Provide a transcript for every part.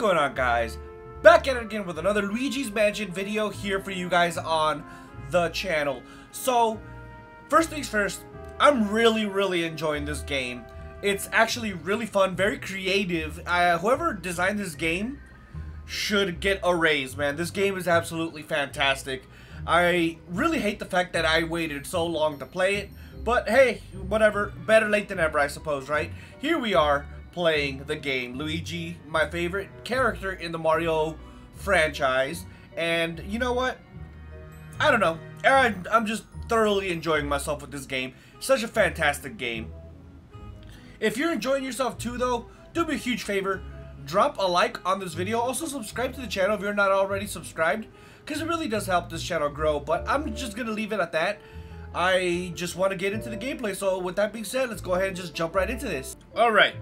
going on guys? Back at it again with another Luigi's Mansion video here for you guys on the channel. So, first things first, I'm really, really enjoying this game. It's actually really fun, very creative. Uh, whoever designed this game should get a raise, man. This game is absolutely fantastic. I really hate the fact that I waited so long to play it, but hey, whatever. Better late than ever, I suppose, right? Here we are playing the game. Luigi, my favorite character in the Mario franchise. And you know what? I don't know. I'm just thoroughly enjoying myself with this game. Such a fantastic game. If you're enjoying yourself too, though, do me a huge favor. Drop a like on this video. Also, subscribe to the channel if you're not already subscribed. Because it really does help this channel grow. But I'm just going to leave it at that. I just want to get into the gameplay. So with that being said, let's go ahead and just jump right into this. Alright.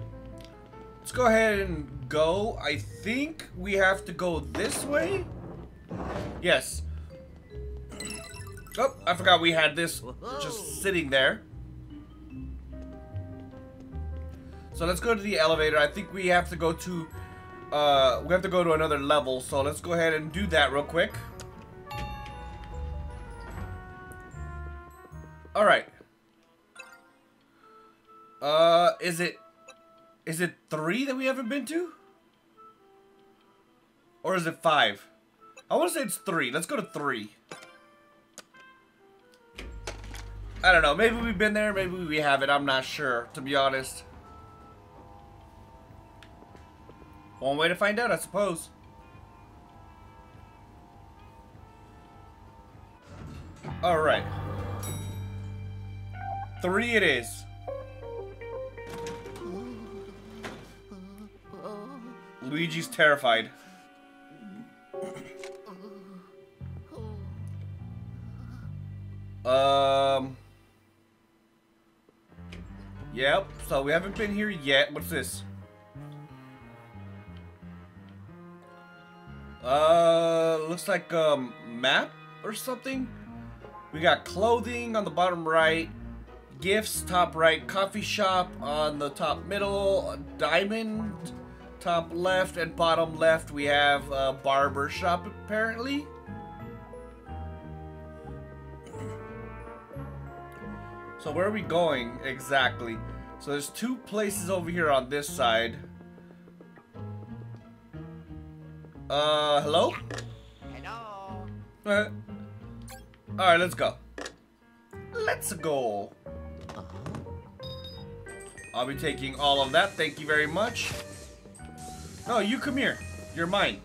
Let's go ahead and go. I think we have to go this way. Yes. Oh, I forgot we had this just sitting there. So let's go to the elevator. I think we have to go to, uh, we have to go to another level. So let's go ahead and do that real quick. All right. Uh, is it, is it three that we haven't been to? Or is it five? I want to say it's three. Let's go to three. I don't know. Maybe we've been there. Maybe we haven't. I'm not sure, to be honest. One way to find out, I suppose. Alright. Three it is. Luigi's terrified. Um... Yep, so we haven't been here yet. What's this? Uh, looks like a um, map or something. We got clothing on the bottom right, gifts top right, coffee shop on the top middle, diamond top left, and bottom left we have a barber shop apparently. So where are we going exactly? So there's two places over here on this side. Uh, hello? Hello. Alright. Alright, let's go. Let's go. I'll be taking all of that. Thank you very much. No, you come here. You're mine.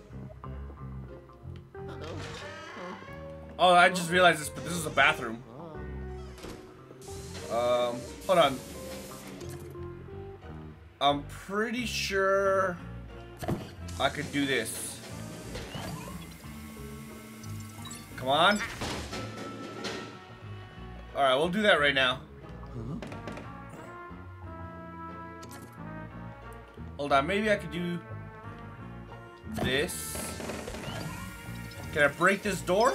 Oh, I just realized this, but this is a bathroom. Um, hold on. I'm pretty sure I could do this. Come on. Alright, we'll do that right now. Hold on, maybe I could do this. Can I break this door?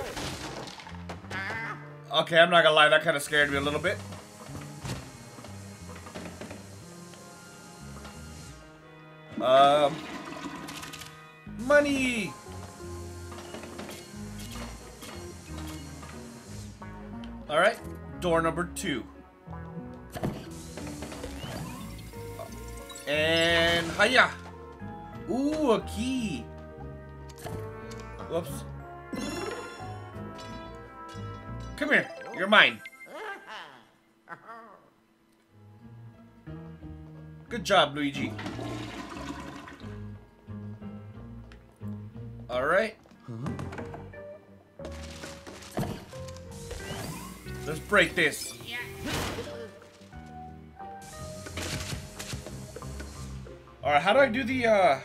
Okay, I'm not gonna lie, that kind of scared me a little bit. Um, money. All right, door number two. And hiya. Ooh, a key. Whoops. Come here. You're mine. Good job, Luigi. Alright. Let's break this. Alright, how do I do the, uh...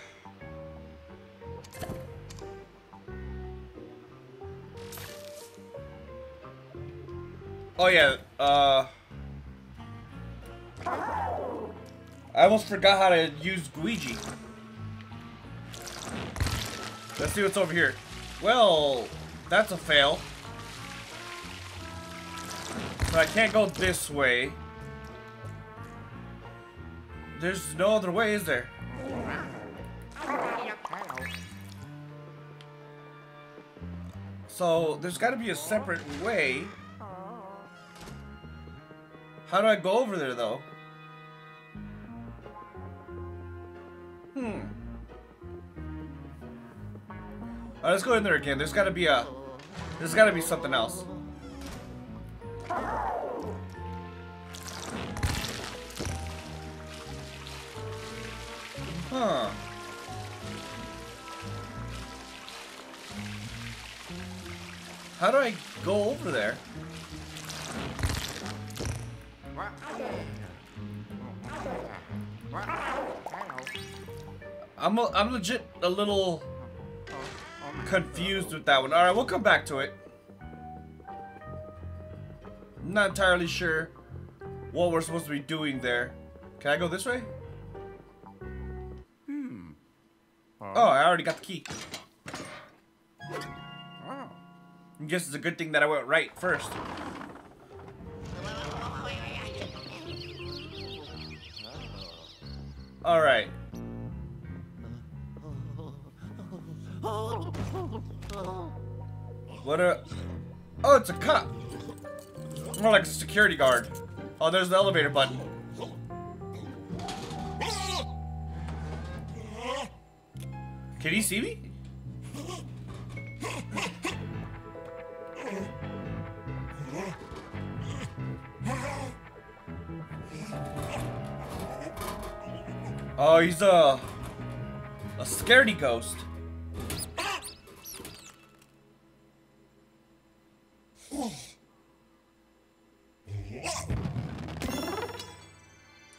Oh yeah, uh... I almost forgot how to use Luigi. Let's see what's over here. Well, that's a fail. But I can't go this way. There's no other way, is there? So, there's gotta be a separate way. How do I go over there, though? Hmm. Alright, let's go in there again. There's gotta be a... There's gotta be something else. Huh. How do I go over there? I'm a, I'm legit a little confused with that one. All right, we'll come back to it. I'm not entirely sure what we're supposed to be doing there. Can I go this way? Hmm. Oh, I already got the key. I guess it's a good thing that I went right first. All right. What a... Oh, it's a cop. More like a security guard. Oh, there's the elevator button. Can he see me? Oh, he's a... A scaredy ghost.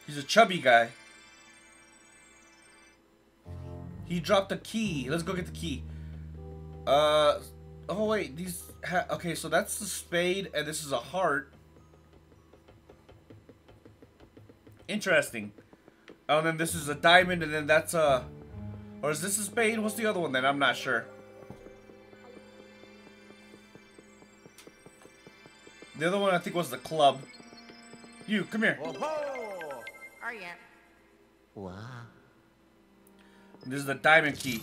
He's a chubby guy. He dropped a key. Let's go get the key. Uh, oh wait, these. Okay, so that's the spade, and this is a heart. Interesting. Oh, and then this is a diamond, and then that's a. Or is this a spade? What's the other one then? I'm not sure. The other one I think was the club. You, come here. Whoa! are you? Wow. This is the diamond key.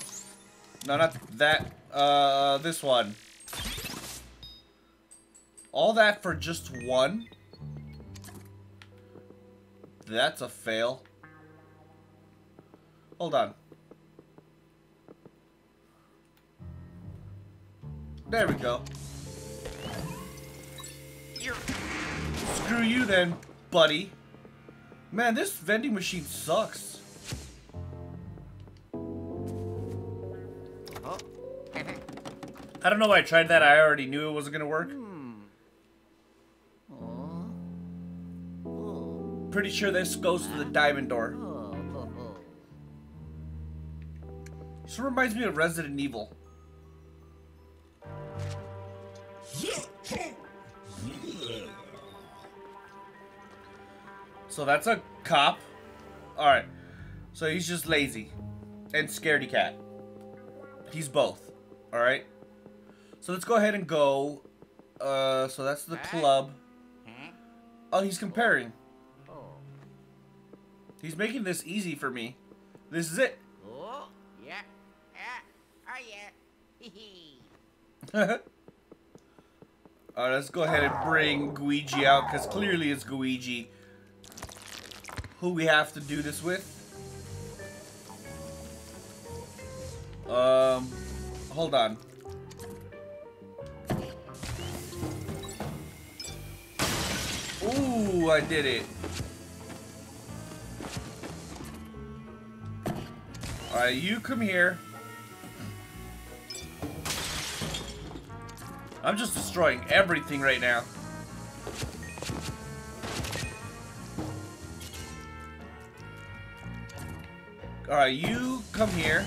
No, not that. Uh, this one. All that for just one? That's a fail. Hold on. There we go. You're Screw you then, buddy. Man, this vending machine sucks. oh. I don't know why I tried that. I already knew it wasn't gonna work. Oh. Oh. Pretty sure this goes to the diamond door. This reminds me of Resident Evil. So that's a cop. Alright. So he's just lazy. And scaredy cat. He's both. Alright. So let's go ahead and go. Uh, so that's the club. Oh, he's comparing. He's making this easy for me. This is it. Alright, let's go ahead and bring Gooigi out, because clearly it's Gooigi who we have to do this with. Um, hold on. Ooh, I did it. Alright, you come here. I'm just destroying everything right now. Alright, you come here.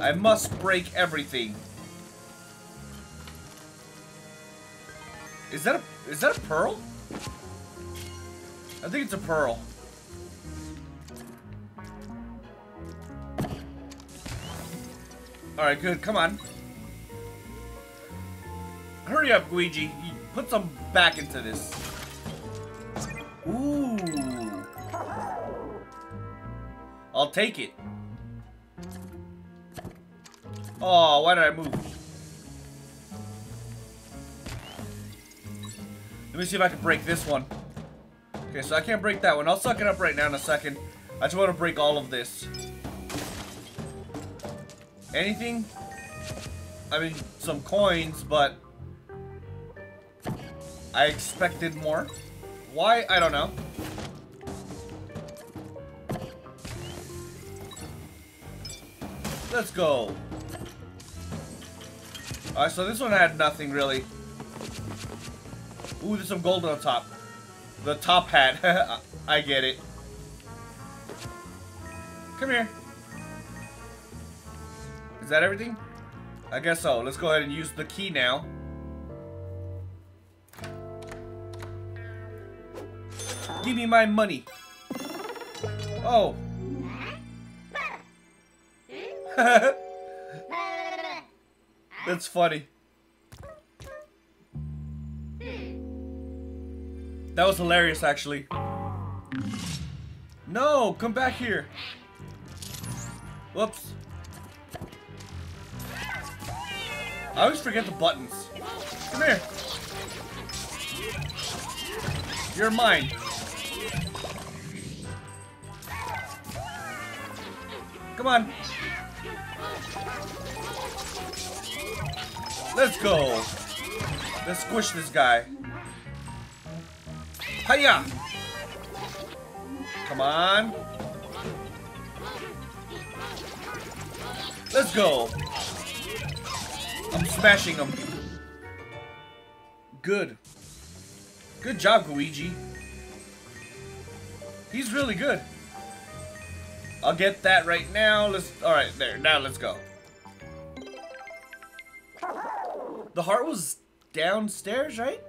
I must break everything. Is that a is that a pearl? I think it's a pearl. Alright, good. Come on. Hurry up, Luigi. Put some back into this. Ooh. I'll take it. Oh, why did I move? Let me see if I can break this one. Okay, so I can't break that one. I'll suck it up right now in a second. I just want to break all of this. Anything? I mean, some coins, but... I expected more. Why? I don't know. Let's go. Alright, so this one had nothing really. Ooh, there's some gold on top. The top hat. I get it. Come here. Is that everything? I guess so. Let's go ahead and use the key now. Give me my money. Oh. That's funny. That was hilarious, actually. No, come back here. Whoops. I always forget the buttons. Come here. You're mine. Come on. Let's go. Let's squish this guy. Hiya! Come on. Let's go. Smashing him. Good. Good job, Luigi. He's really good. I'll get that right now. Let's. All right, there. Now let's go. The heart was downstairs, right?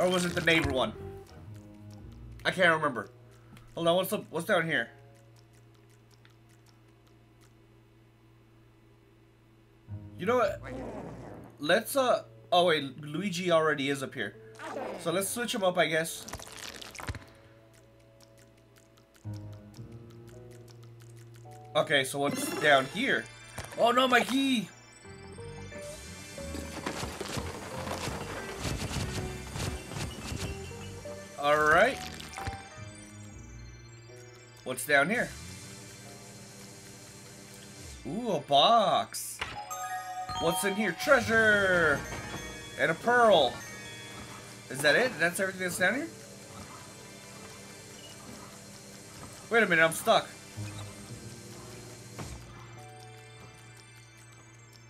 Or was it the neighbor one? I can't remember. Hold on. What's up? What's down here? You know what? Let's uh. Oh wait, Luigi already is up here. So let's switch him up, I guess. Okay, so what's down here? Oh no, my key! Alright. What's down here? Ooh, a box. What's in here? Treasure! And a pearl. Is that it? That's everything that's down here? Wait a minute, I'm stuck.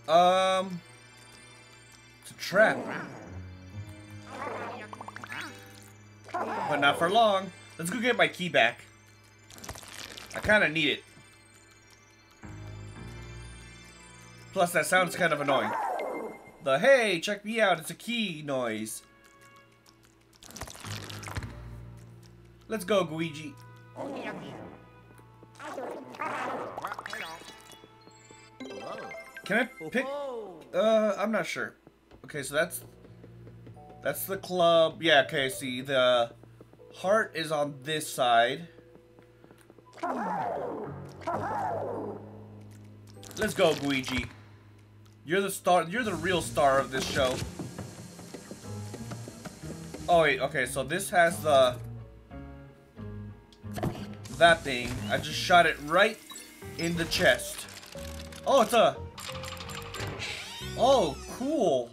Um... It's a trap. But not for long. Let's go get my key back. I kind of need it. Plus, that sounds kind of annoying. The, hey, check me out, it's a key noise. Let's go, Luigi. Can I pick? Uh, I'm not sure. Okay, so that's that's the club. Yeah, okay, see, the heart is on this side. Let's go, Luigi. You're the star. You're the real star of this show. Oh wait, okay. So this has the that thing. I just shot it right in the chest. Oh, it's a. Oh, cool.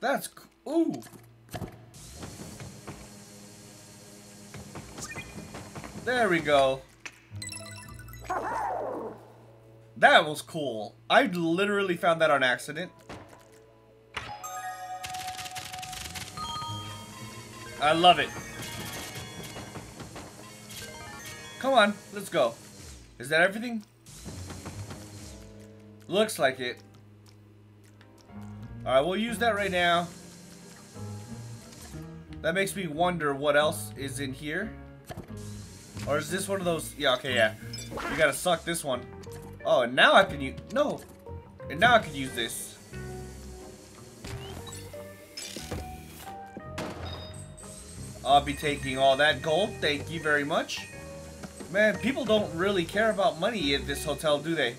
That's ooh. There we go. That was cool. I literally found that on accident. I love it. Come on, let's go. Is that everything? Looks like it. Alright, we'll use that right now. That makes me wonder what else is in here. Or is this one of those? Yeah, okay, yeah. You gotta suck this one. Oh, now I can use... No. And now I can use this. I'll be taking all that gold. Thank you very much. Man, people don't really care about money at this hotel, do they?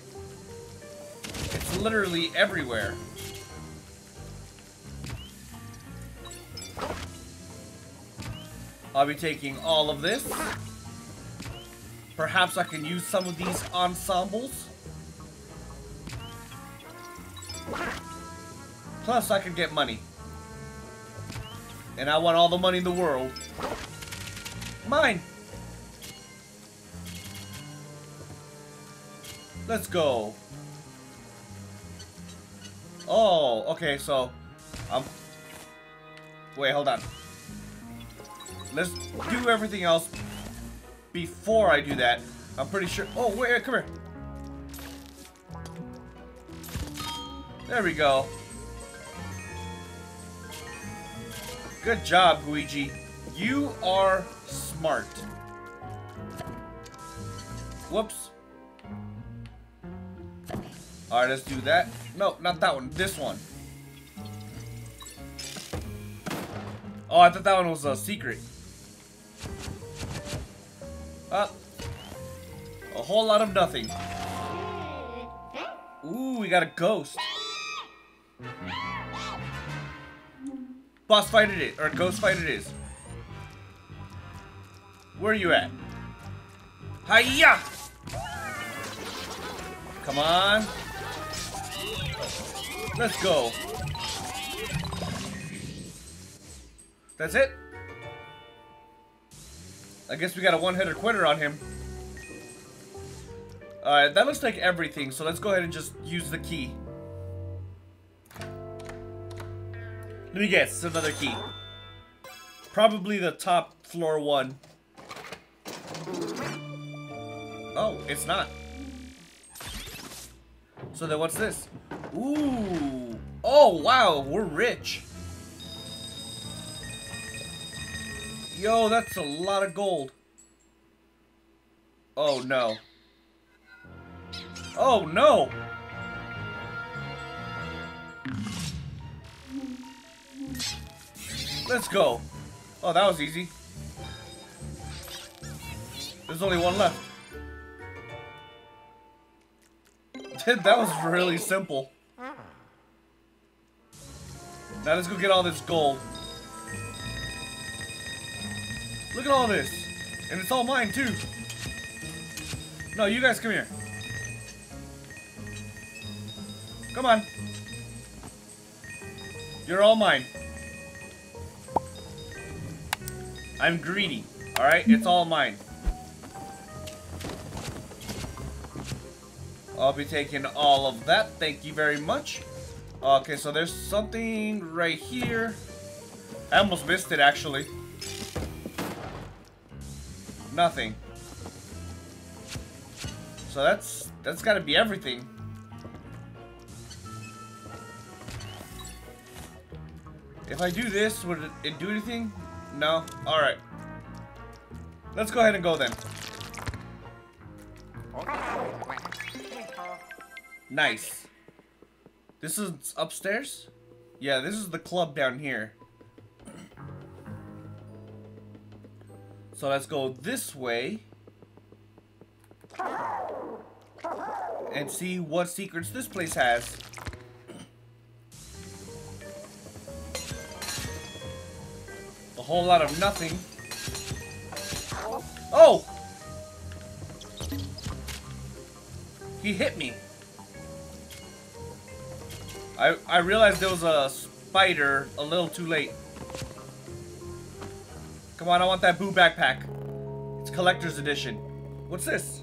It's literally everywhere. I'll be taking all of this. Perhaps I can use some of these ensembles. Plus, I can get money. And I want all the money in the world. Mine! Let's go. Oh, okay, so... Um... Wait, hold on. Let's do everything else before I do that. I'm pretty sure... Oh, wait, come here. There we go. Good job, Luigi. You are smart. Whoops. Alright, let's do that. No, not that one. This one. Oh, I thought that one was a secret. Uh, a whole lot of nothing. Ooh, we got a ghost. Boss fight it is, or ghost fight it is. Where are you at? Hiya! Come on. Let's go. That's it? I guess we got a one-hitter quitter on him. Alright, that looks like everything, so let's go ahead and just use the key. Let me guess, it's another key. Probably the top floor one. Oh, it's not. So then what's this? Ooh. Oh, wow, we're rich. Yo, that's a lot of gold. Oh, no. Oh, no! Let's go. Oh, that was easy. There's only one left. that was really simple. Now let's go get all this gold. Look at all this. And it's all mine, too. No, you guys come here. Come on. You're all mine. I'm greedy. Alright? It's all mine. I'll be taking all of that. Thank you very much. Okay, so there's something right here. I almost missed it, actually. Nothing. So that's that's got to be everything. If I do this, would it do anything? No? Alright. Let's go ahead and go then. Nice. This is upstairs? Yeah, this is the club down here. So let's go this way. And see what secrets this place has. A whole lot of nothing. Oh! He hit me. I, I realized there was a spider a little too late. Come on, I want that boo backpack. It's collector's edition. What's this?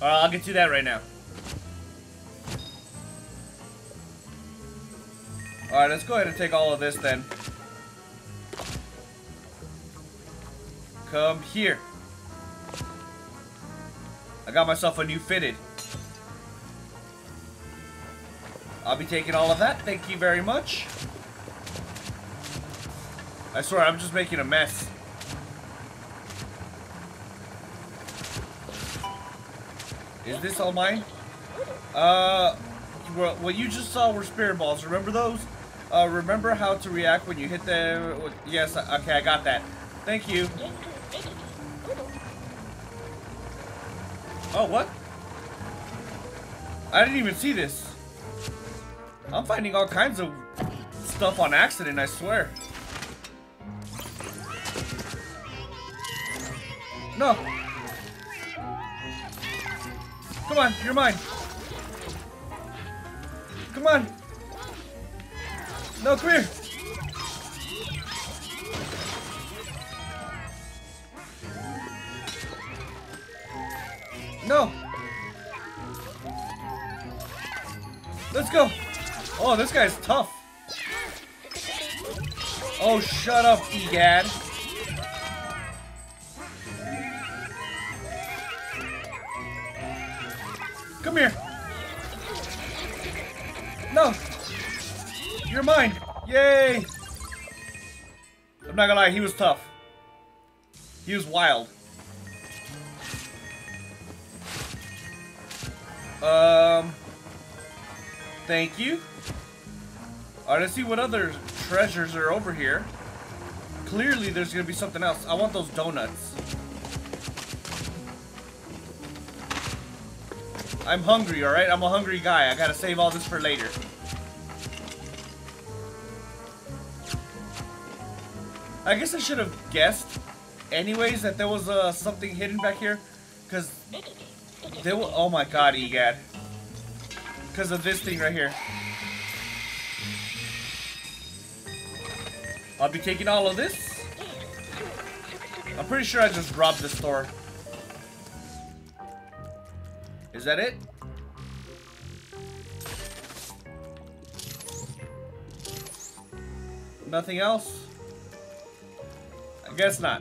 Alright, I'll get you that right now. Alright, let's go ahead and take all of this then. Come here. I got myself a new fitted. I'll be taking all of that. Thank you very much. I swear, I'm just making a mess. Is this all mine? Uh, What what you just saw were spirit balls. Remember those? Uh, remember how to react when you hit them? Yes. Okay, I got that. Thank you. Oh, what? I didn't even see this. I'm finding all kinds of stuff on accident, I swear. No. Come on, you're mine. Come on. No, come here. No. Let's go. Oh, this guy's tough. Oh, shut up, Egad. Not gonna lie, he was tough. He was wild. Um. Thank you. Alright, let's see what other treasures are over here. Clearly, there's gonna be something else. I want those donuts. I'm hungry, alright? I'm a hungry guy. I gotta save all this for later. I guess I should have guessed anyways that there was uh, something hidden back here. Because there was... Oh my god, Egad. Because of this thing right here. I'll be taking all of this. I'm pretty sure I just robbed the store. Is that it? Nothing else? I guess not.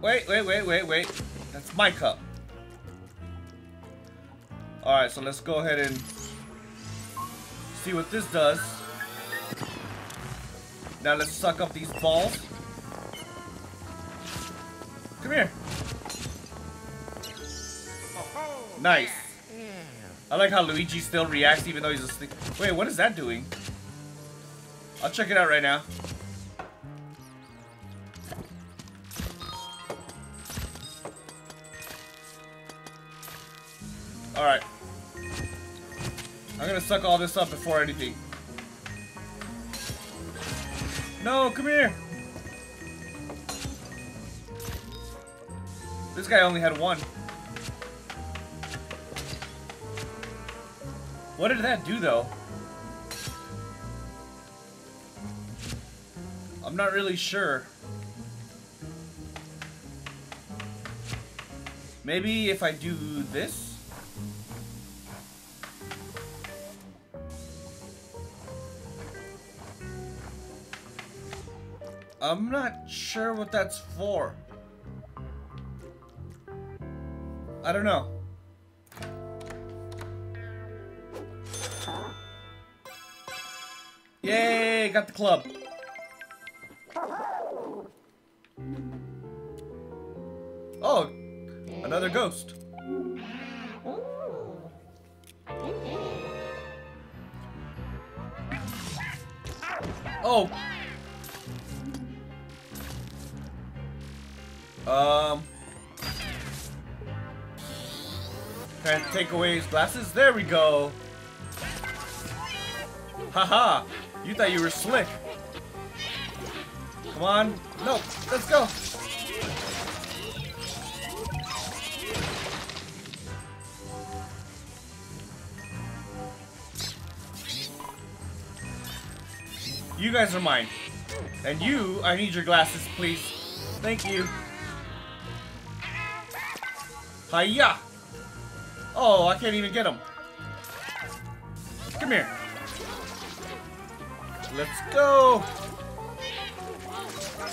Wait, wait, wait, wait, wait. That's my cup. Alright, so let's go ahead and see what this does. Now let's suck up these balls. Come here. Nice. I like how Luigi still reacts even though he's asleep. Wait, what is that doing? I'll check it out right now. Suck all this up before anything. No, come here! This guy only had one. What did that do, though? I'm not really sure. Maybe if I do this? I'm not sure what that's for. I don't know. Yay, got the club. Oh, another ghost. Glasses. There we go. Haha. You thought you were slick. Come on. No. Let's go. You guys are mine. And you, I need your glasses, please. Thank you. Hiya! Oh, I can't even get him. Come here. Let's go.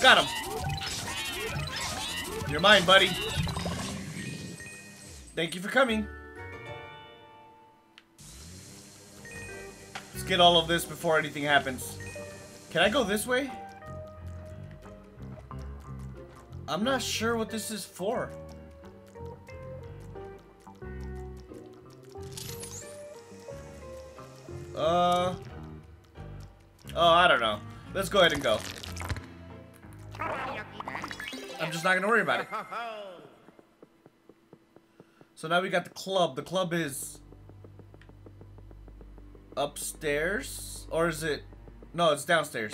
Got him. You're mine, buddy. Thank you for coming. Let's get all of this before anything happens. Can I go this way? I'm not sure what this is for. Uh. Oh, I don't know. Let's go ahead and go. I'm just not gonna worry about it. So now we got the club. The club is upstairs, or is it? No, it's downstairs.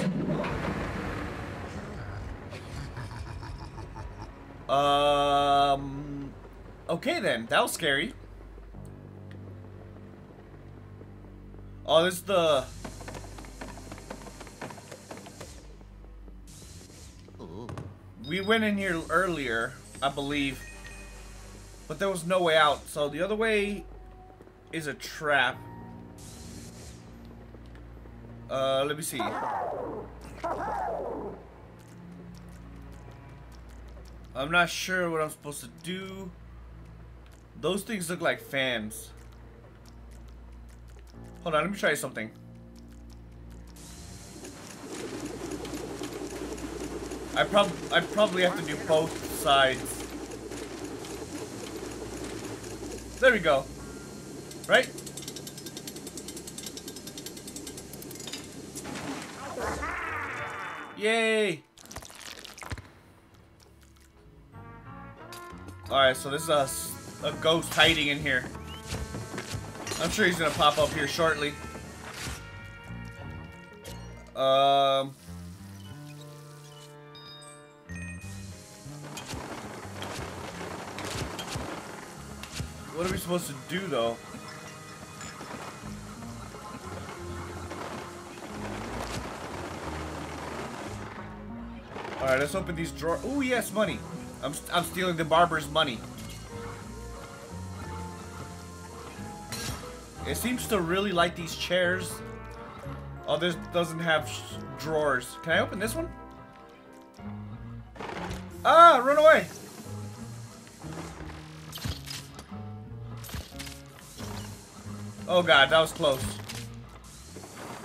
Um. Okay then, that was scary. Oh, this is the. We went in here earlier, I believe. But there was no way out, so the other way is a trap. Uh, let me see. I'm not sure what I'm supposed to do. Those things look like fans. Hold on, let me try something. I prob I probably have to do both sides. There we go. Right? Yay! Alright, so this is a ghost hiding in here. I'm sure he's gonna pop up here shortly. Um... What are we supposed to do, though? Alright, let's open these drawers. Oh, yes, money. I'm, I'm stealing the barber's money. It seems to really like these chairs. Oh, this doesn't have drawers. Can I open this one? Ah, run away! Oh god, that was close.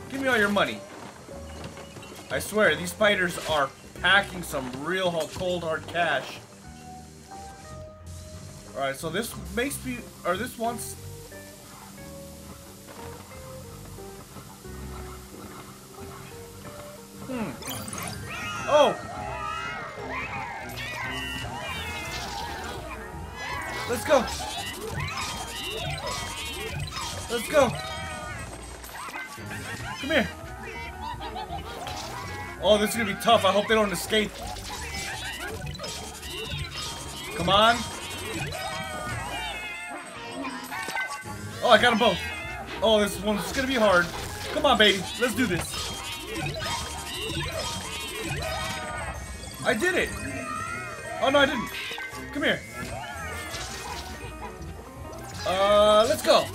Give me all your money. I swear, these spiders are packing some real cold hard cash. Alright, so this makes me, or this wants... tough. I hope they don't escape. Come on. Oh, I got them both. Oh, this one's gonna be hard. Come on, baby. Let's do this. I did it. Oh, no, I didn't. Come here. Uh, let's go.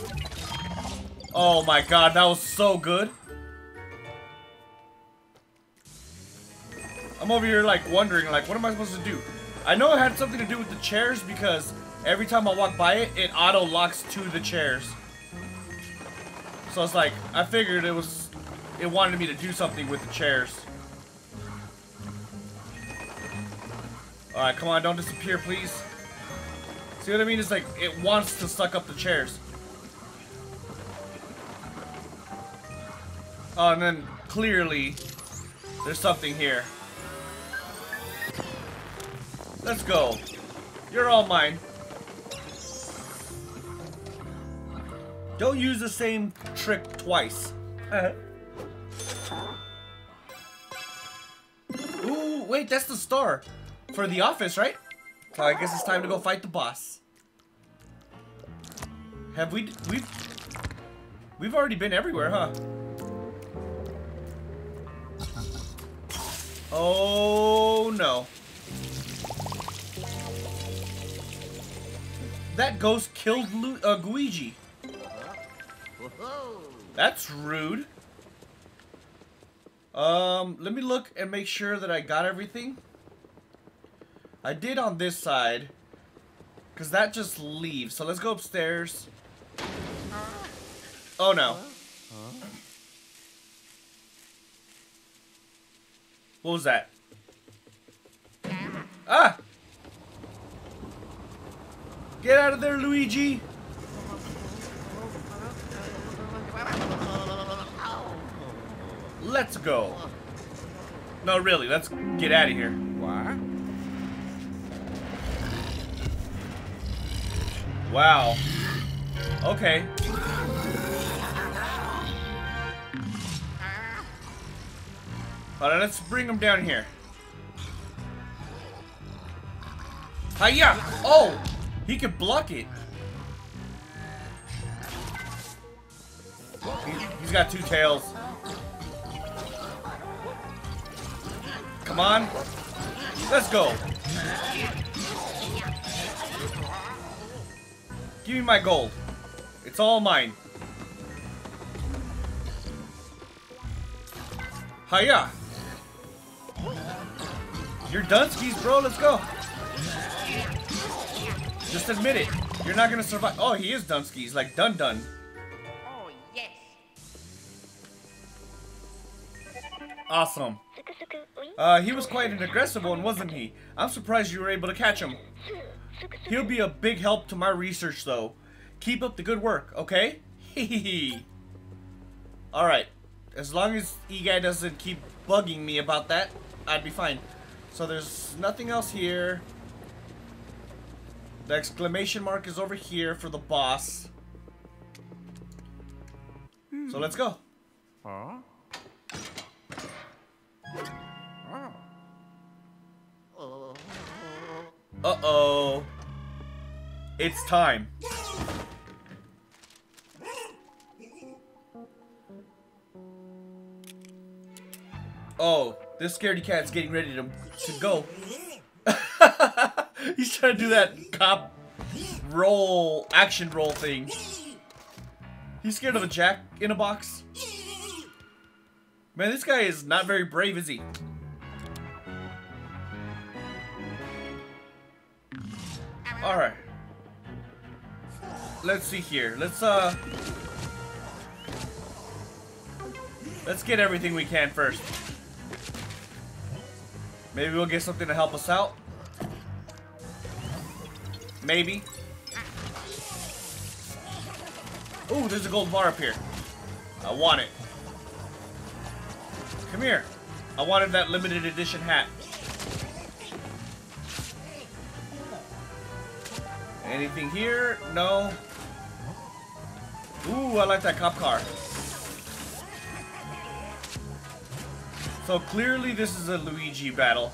Oh my god, that was so good. I'm over here like wondering like what am I supposed to do? I know it had something to do with the chairs because every time I walk by it, it auto locks to the chairs. So it's like I figured it was it wanted me to do something with the chairs. Alright, come on, don't disappear please. See what I mean? It's like it wants to suck up the chairs. Oh, and then clearly there's something here. Let's go. You're all mine. Don't use the same trick twice. Ooh, wait, that's the star for the office, right? So I guess it's time to go fight the boss. Have we we've we've already been everywhere, huh? Oh no. That ghost killed Lu uh. That's rude. Um, let me look and make sure that I got everything. I did on this side. Because that just leaves. So let's go upstairs. Oh no. What was that? Ah! Get out of there, Luigi! Let's go. No, really, let's get out of here. What? Wow. Okay. Alright, let's bring him down here. Hiya! Oh! He can block it. He- He's got two tails. Come on. Let's go. Give me my gold. It's all mine. Hiya! You're Dunskies, bro. Let's go. Just admit it. You're not gonna survive. Oh, he is Dunskies, like Dun Dun. Oh, yes. Awesome. Uh, he was quite an aggressive one, wasn't he? I'm surprised you were able to catch him. He'll be a big help to my research, though. Keep up the good work, okay? Hehehe. Alright. As long as E-Guy doesn't keep bugging me about that, I'd be fine. So there's nothing else here. The exclamation mark is over here for the boss. So let's go. Huh? Oh. Oh. Uh-oh. It's time. Oh, this scaredy cat's getting ready to, to go. He's trying to do that cop roll, action roll thing. He's scared of a jack in a box. Man, this guy is not very brave, is he? Alright. Let's see here. Let's, uh... Let's get everything we can first. Maybe we'll get something to help us out. Maybe. Ooh, there's a gold bar up here. I want it. Come here. I wanted that limited edition hat. Anything here? No. Ooh, I like that cop car. So clearly this is a Luigi battle.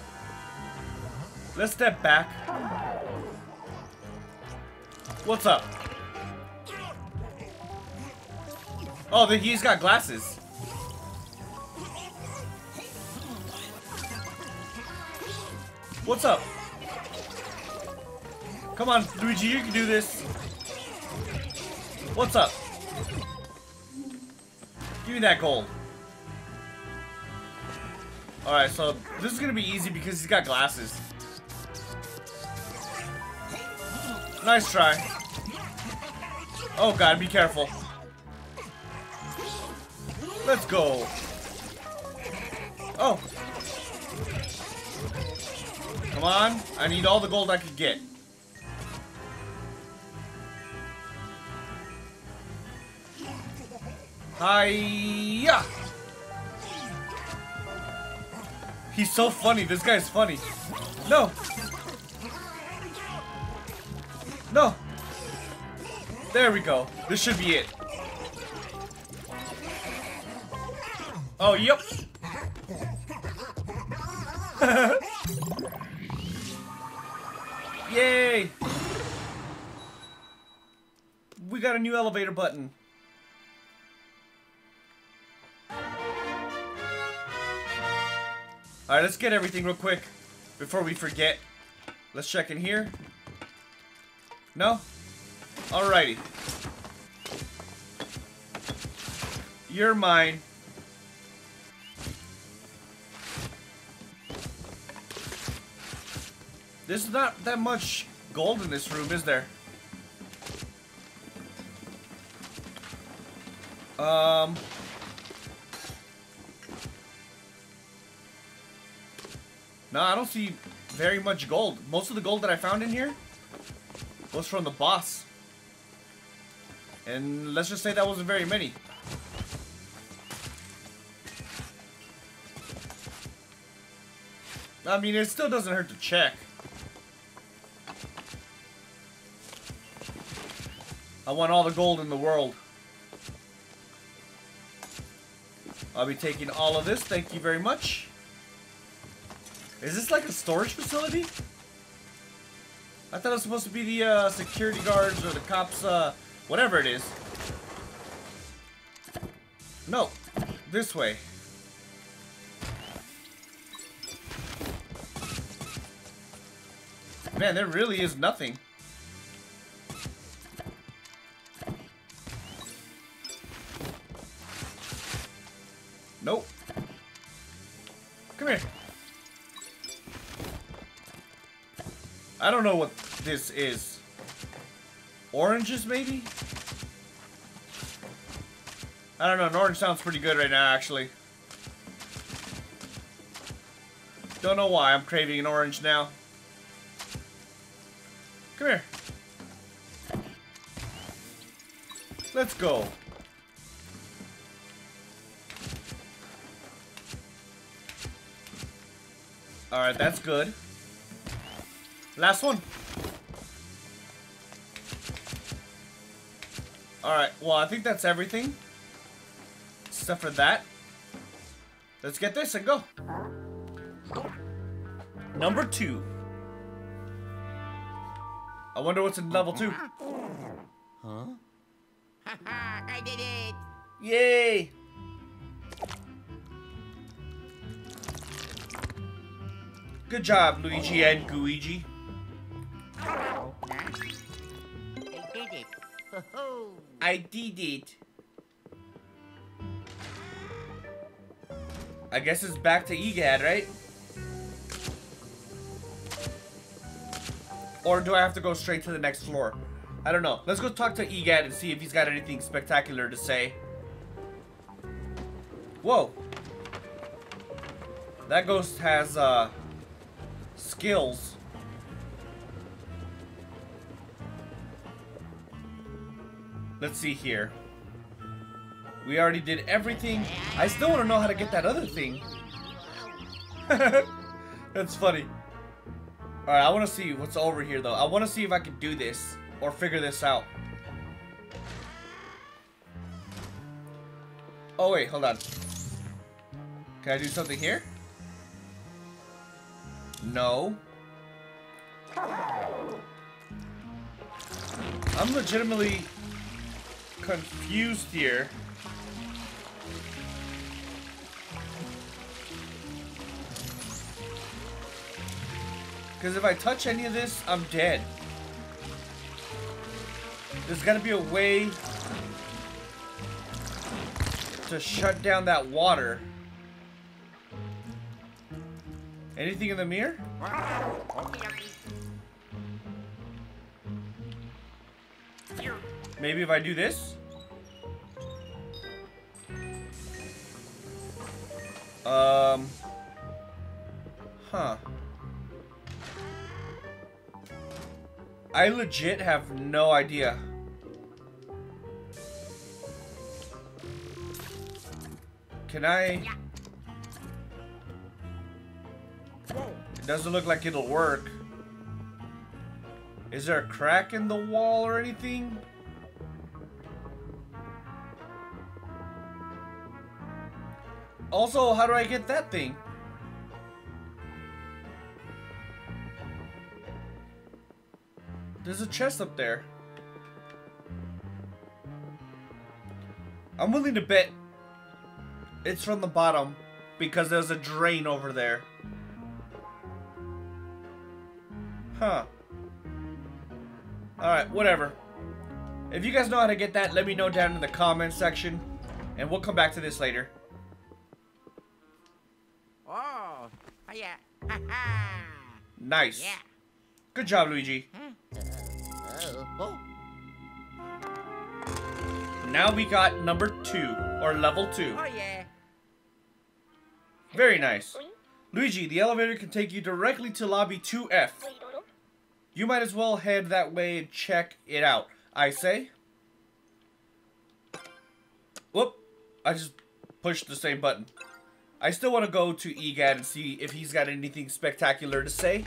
Let's step back. What's up? Oh, he's got glasses. What's up? Come on, Luigi, you can do this. What's up? Give me that gold. Alright, so this is gonna be easy because he's got glasses. Nice try. Oh god, be careful. Let's go. Oh. Come on, I need all the gold I can get. Hiya! He's so funny. This guy's funny. No. No. There we go. This should be it. Oh, yep. Yay! We got a new elevator button. Alright, let's get everything real quick before we forget. Let's check in here. No? Alrighty. You're mine. There's not that much gold in this room, is there? Um... No, I don't see very much gold. Most of the gold that I found in here was from the boss. And let's just say that wasn't very many. I mean, it still doesn't hurt to check. I want all the gold in the world. I'll be taking all of this. Thank you very much. Is this like a storage facility? I thought it was supposed to be the uh, security guards or the cops, uh, whatever it is. No, this way. Man, there really is nothing. Nope. Come here. I don't know what this is. Oranges, maybe? I don't know. Orange sounds pretty good right now, actually. Don't know why I'm craving an orange now. Come here. Let's go. Alright, that's good. Last one. Alright, well, I think that's everything. Except for that. Let's get this and go. Number two. I wonder what's in level two. Huh? I did it. Yay! Good job, Luigi and Gooigi. Oh, I did it. I did it. I guess it's back to EGAD, right? Or do I have to go straight to the next floor? I don't know. Let's go talk to EGAD and see if he's got anything spectacular to say. Whoa. That ghost has, uh, skills. Let's see here. We already did everything. I still want to know how to get that other thing. That's funny. Alright, I want to see what's over here, though. I want to see if I can do this or figure this out. Oh, wait, hold on. Can I do something here? No. I'm legitimately confused here. Because if I touch any of this, I'm dead. There's got to be a way to shut down that water. Anything in the mirror? Maybe if I do this? Um. Huh. I legit have no idea. Can I? It doesn't look like it'll work. Is there a crack in the wall or anything? Also, how do I get that thing? There's a chest up there. I'm willing to bet it's from the bottom because there's a drain over there. Huh. Alright, whatever. If you guys know how to get that, let me know down in the comments section. And we'll come back to this later. Oh, yeah. Nice. Yeah. Good job, Luigi. Hmm. Oh. Now we got number two, or level two. Oh yeah. Very nice. Luigi, the elevator can take you directly to lobby 2F. You might as well head that way and check it out. I say. Whoop. I just pushed the same button. I still want to go to EGAD and see if he's got anything spectacular to say.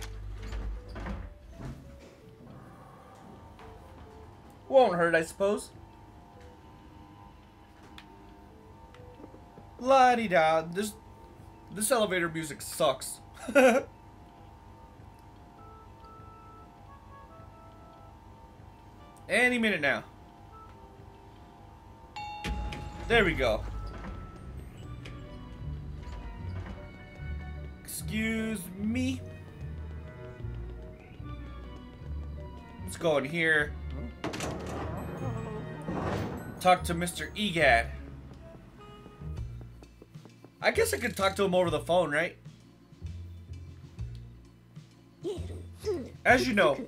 Won't hurt, I suppose. La di da. This this elevator music sucks. Any minute now. There we go. Excuse me. Let's go in here. Talk to Mr. EGAD. I guess I could talk to him over the phone, right? As you know,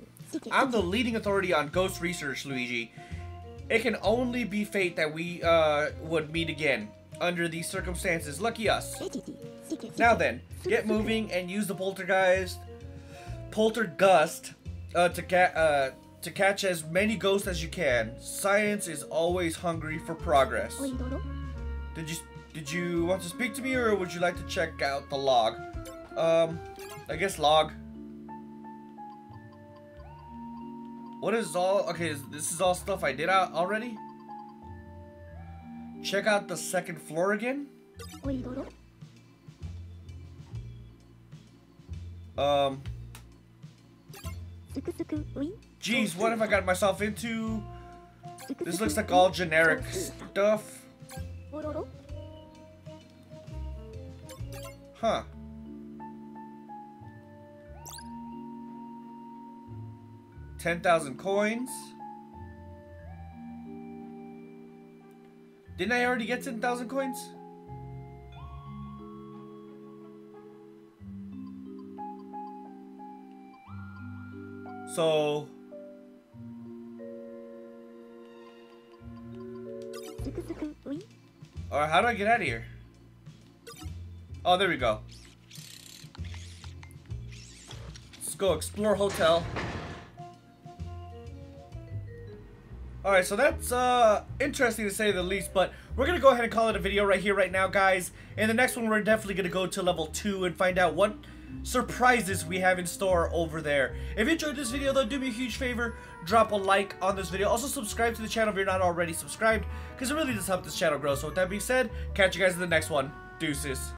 I'm the leading authority on ghost research, Luigi. It can only be fate that we uh, would meet again. Under these circumstances, lucky us. Now then, get moving and use the poltergeist, poltergust, uh, to uh, to catch as many ghosts as you can. Science is always hungry for progress. Did you did you want to speak to me, or would you like to check out the log? Um, I guess log. What is all? Okay, this is all stuff I did out already. Check out the second floor again. Um. Jeez, what have I got myself into? This looks like all generic stuff. Huh. Ten thousand coins. Didn't I already get ten thousand coins? So Alright, how do I get out of here? Oh, there we go. Let's go explore hotel. Alright, so that's uh, interesting to say the least, but we're going to go ahead and call it a video right here, right now, guys. In the next one, we're definitely going to go to level 2 and find out what surprises we have in store over there. If you enjoyed this video, though, do me a huge favor, drop a like on this video. Also, subscribe to the channel if you're not already subscribed, because it really does help this channel grow. So with that being said, catch you guys in the next one. Deuces.